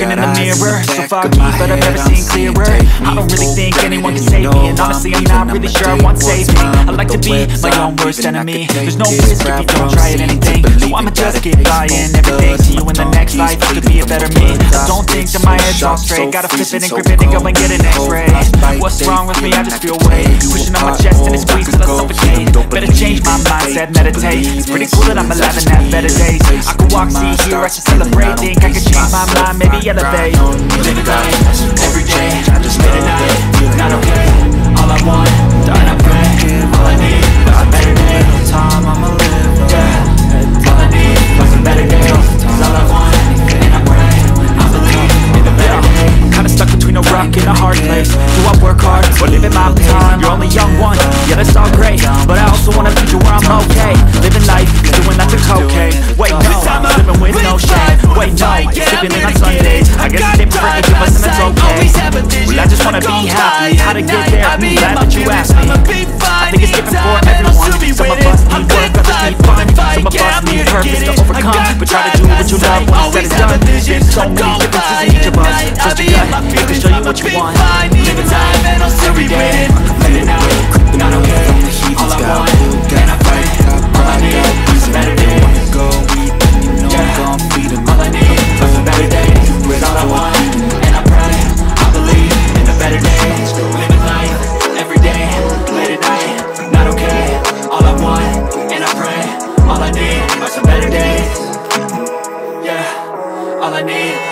looking in the mirror. So fuck foggy, but I've never seen clearer. I don't really think anyone can save me And honestly, I'm not really sure I want saving. I like to be my own worst enemy. There's no risk if you don't try at anything. So I'ma just keep buying everything See you in the next life, you could be a better me. I don't think that my head's on straight. Gotta flip it and grip it and go and get an x-ray What's wrong with me? I just feel weight my meditate. It's pretty cool that I'm alive and have better days. I could walk, see, hear, I should celebrate. Think I could change my mind, maybe elevate. Living life, every day, late at night, not okay. All I want, and I pray, all I need. Some better days. Time I'ma live. Yeah, all I need are some better. 'Cause all I want, stuck between a rock and a hard place. Do I work hard? Or live in my pace? You're only young one, yeah that's all great. But I you when it's said and done There's so many differences in each of us. Trust your gut, it can show you what you want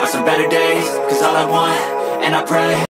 Are some better days. Cause all I want, and I pray.